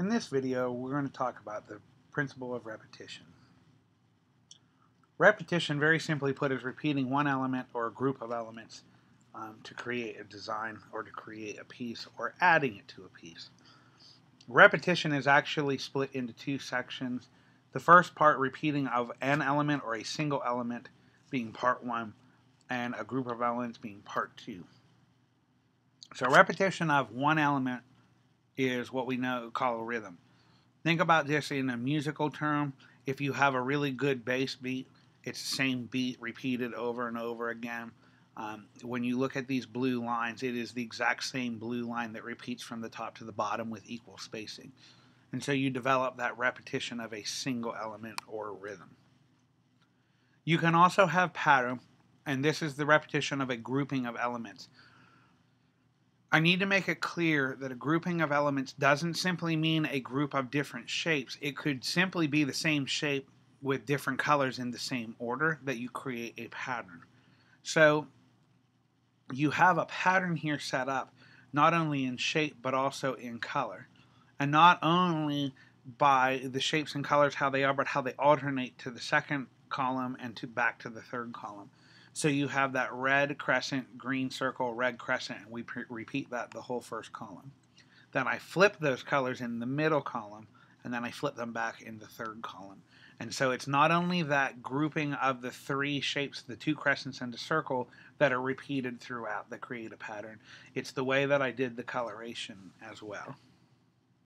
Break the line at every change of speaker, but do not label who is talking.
In this video, we're going to talk about the principle of repetition. Repetition, very simply put, is repeating one element or a group of elements um, to create a design or to create a piece or adding it to a piece. Repetition is actually split into two sections. The first part, repeating of an element or a single element, being part one, and a group of elements being part two. So repetition of one element is what we know call a rhythm. Think about this in a musical term. If you have a really good bass beat, it's the same beat repeated over and over again. Um, when you look at these blue lines, it is the exact same blue line that repeats from the top to the bottom with equal spacing. And so you develop that repetition of a single element or rhythm. You can also have pattern, and this is the repetition of a grouping of elements. I need to make it clear that a grouping of elements doesn't simply mean a group of different shapes. It could simply be the same shape with different colors in the same order that you create a pattern. So you have a pattern here set up not only in shape but also in color. And not only by the shapes and colors how they are, but how they alternate to the second column and to back to the third column. So you have that red crescent, green circle, red crescent, and we repeat that the whole first column. Then I flip those colors in the middle column, and then I flip them back in the third column. And so it's not only that grouping of the three shapes, the two crescents and a circle, that are repeated throughout that create a pattern. It's the way that I did the coloration as well.